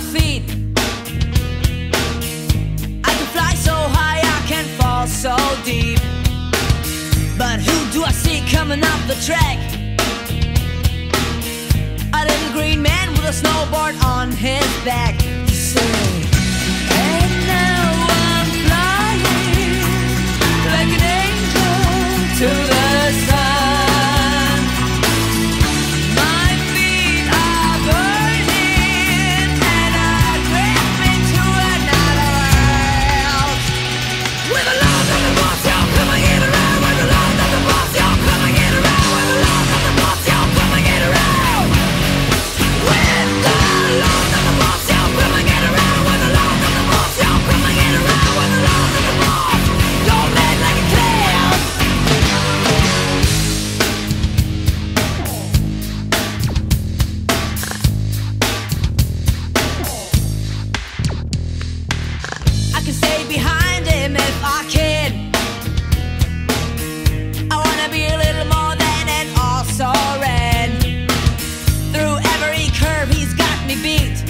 feet. I can fly so high, I can fall so deep. But who do I see coming up the track? A little green man with a snowboard on his back. And now I'm flying like an angel to the beat.